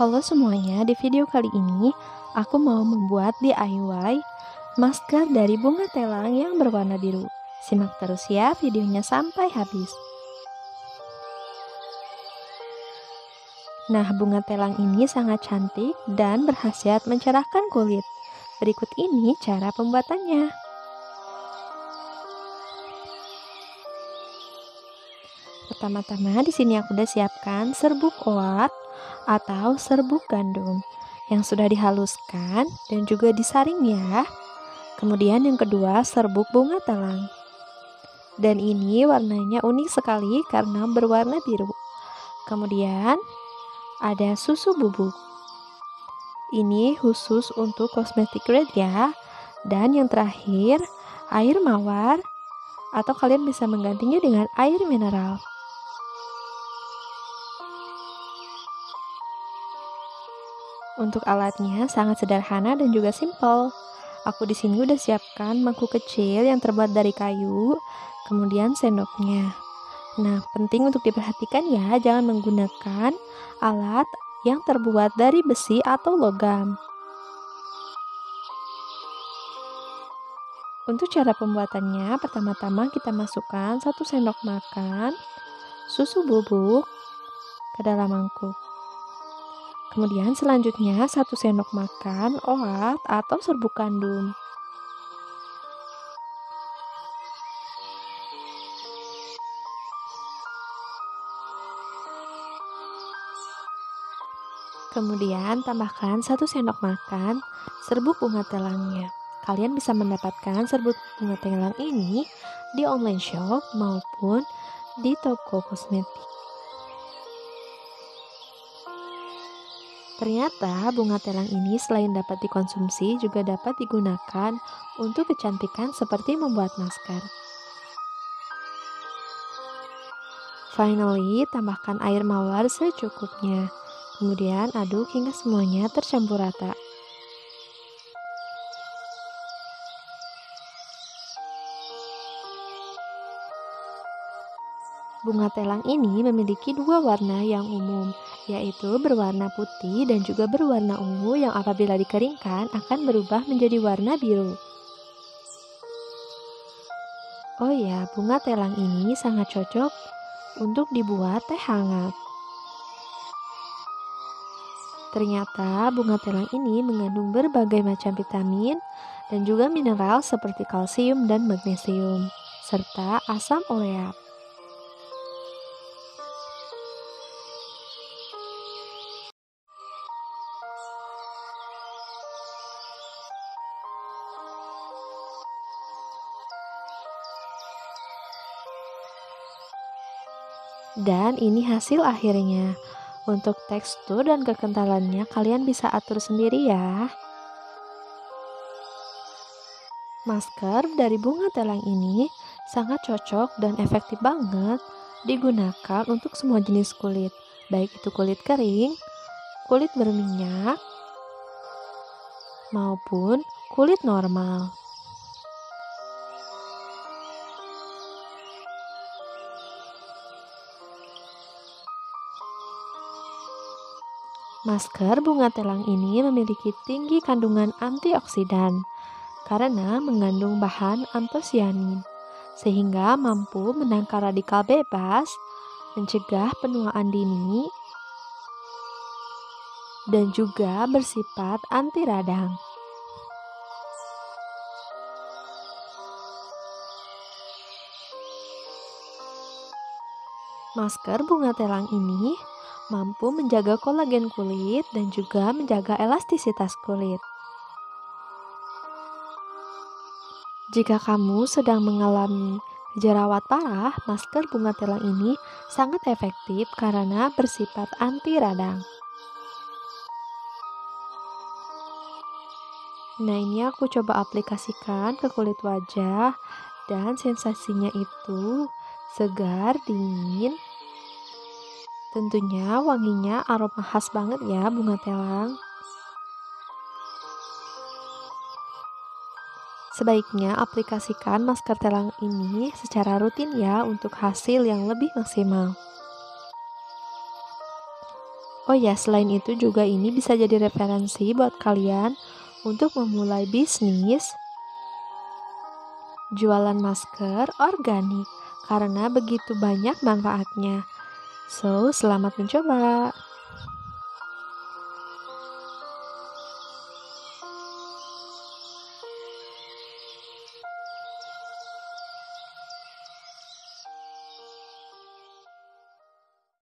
Halo semuanya, di video kali ini aku mau membuat DIY masker dari bunga telang yang berwarna biru. Simak terus ya videonya sampai habis. Nah, bunga telang ini sangat cantik dan berkhasiat mencerahkan kulit. Berikut ini cara pembuatannya. Pertama-tama di sini aku udah siapkan serbuk oat atau serbuk gandum yang sudah dihaluskan dan juga disaring ya. Kemudian yang kedua serbuk bunga telang. Dan ini warnanya unik sekali karena berwarna biru. Kemudian ada susu bubuk. Ini khusus untuk kosmetik grade ya. Dan yang terakhir air mawar atau kalian bisa menggantinya dengan air mineral. Untuk alatnya sangat sederhana dan juga simpel. Aku di sini udah siapkan mangkuk kecil yang terbuat dari kayu, kemudian sendoknya. Nah, penting untuk diperhatikan ya, jangan menggunakan alat yang terbuat dari besi atau logam. Untuk cara pembuatannya, pertama-tama kita masukkan satu sendok makan susu bubuk ke dalam mangkuk. Kemudian selanjutnya satu sendok makan oat atau serbuk kandung. Kemudian tambahkan satu sendok makan serbuk bunga telangnya. Kalian bisa mendapatkan serbuk bunga telang ini di online shop maupun di toko kosmetik. Ternyata bunga telang ini selain dapat dikonsumsi juga dapat digunakan untuk kecantikan seperti membuat masker. Finally, tambahkan air mawar secukupnya. Kemudian aduk hingga semuanya tercampur rata. Bunga telang ini memiliki dua warna yang umum, yaitu berwarna putih dan juga berwarna ungu yang apabila dikeringkan akan berubah menjadi warna biru. Oh ya, bunga telang ini sangat cocok untuk dibuat teh hangat. Ternyata bunga telang ini mengandung berbagai macam vitamin dan juga mineral seperti kalsium dan magnesium, serta asam oleat. Dan ini hasil akhirnya. Untuk tekstur dan kekentalannya kalian bisa atur sendiri ya. Masker dari bunga telang ini sangat cocok dan efektif banget digunakan untuk semua jenis kulit, baik itu kulit kering, kulit berminyak, maupun kulit normal. Masker bunga telang ini memiliki tinggi kandungan antioksidan karena mengandung bahan antosianin, sehingga mampu menangkal radikal bebas, mencegah penuaan dini, dan juga bersifat anti radang. Masker bunga telang ini mampu menjaga kolagen kulit dan juga menjaga elastisitas kulit. Jika kamu sedang mengalami jerawat parah, masker bunga telang ini sangat efektif karena bersifat anti radang. Nah, ini aku coba aplikasikan ke kulit wajah dan sensasinya itu segar, dingin, Tentunya wanginya aroma khas banget ya bunga telang. Sebaiknya aplikasikan masker telang ini secara rutin ya untuk hasil yang lebih maksimal. Oh ya, selain itu juga ini bisa jadi referensi buat kalian untuk memulai bisnis jualan masker organik karena begitu banyak manfaatnya. So, selamat mencoba.